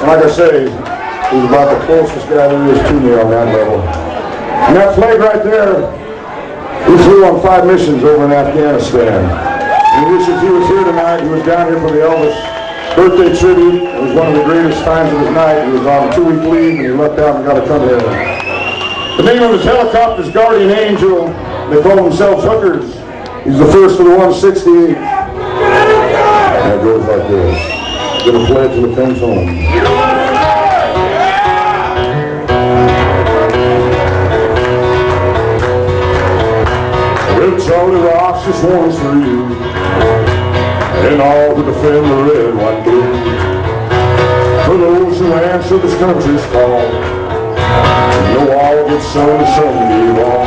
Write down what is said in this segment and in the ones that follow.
And like I say, he's about the closest guy there is to me on that level. And that flag right there, he flew on five missions over in Afghanistan. And he wishes he was here tonight. He was down here for the Elvis birthday tribute. It was one of the greatest times of his night. He was on a two-week leave and he left out and got to come here. The name of his helicopter is Guardian Angel. They call themselves hookers. He's the first of the 168. And it goes like this. Gonna play it till it comes home. Charlie Ross just wants for you and all to defend the red, white, blue. For those who answer this country's call, no all gets some someday long.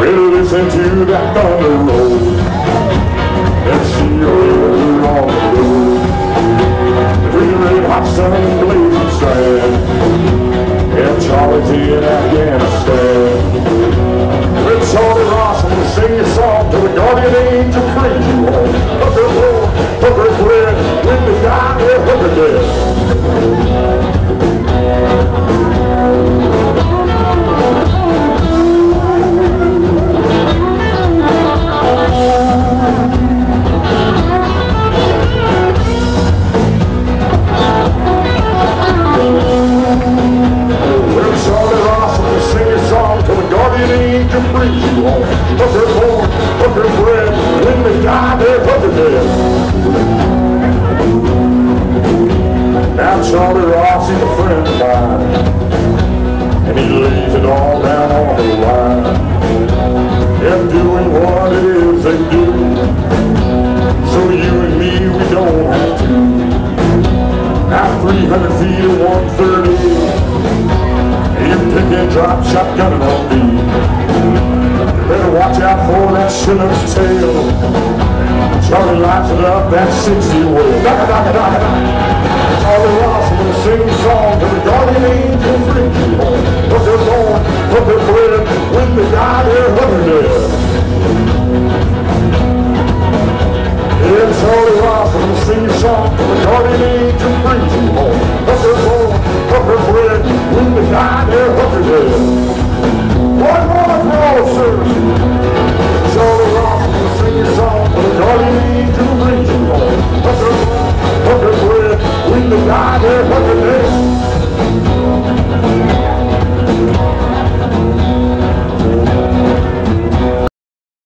Well, listen to that thunder roll. Between the red hot sun blazing strand and Charlie's brings you home. Hooker born, hooker bred, when they die, they're hooker dead. Now Charlie Ross, he's a friend of mine, and he lays it all down on the line. And doing what it is they do, so you and me, we don't have to. Now 300 feet at 130, you pick and drop shotgun on me. Better watch out for that Chinook's tail. Charlie lights it up that 60 way. Daka, daka, daka, daka. Charlie Ross will sing a song to the guardian angel brings you home. Hooker born, hooker bred, when they die, they're hooker dead. Yeah, Charlie Ross will sing a song to the guardian angel brings you home. Hooker